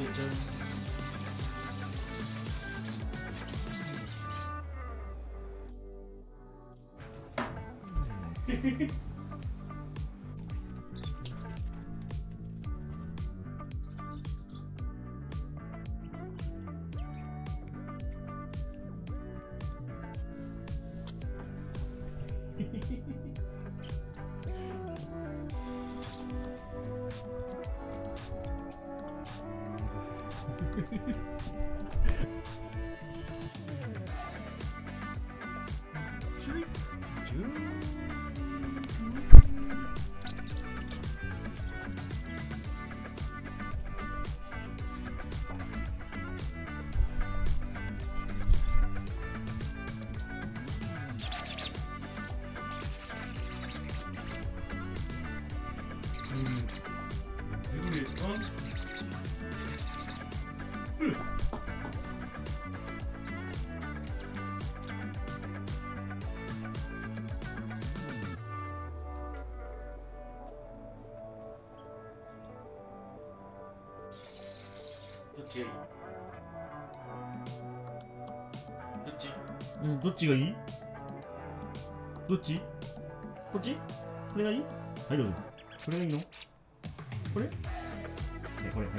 じ Mm. どっちがいい？どっち？うん、どっちがいい？どっち？こっち？これがいい？はい、どうぞ。これがいいの？これ、これ、はい。